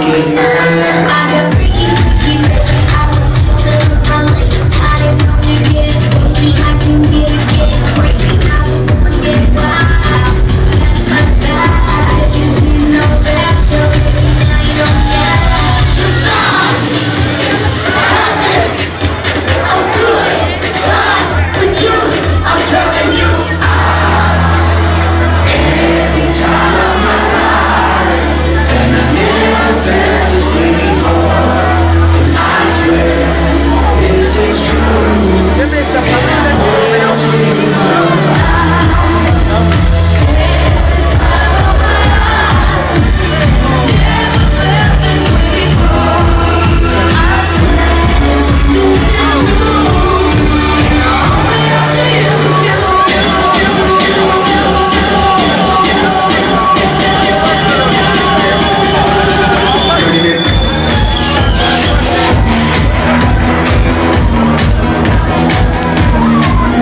get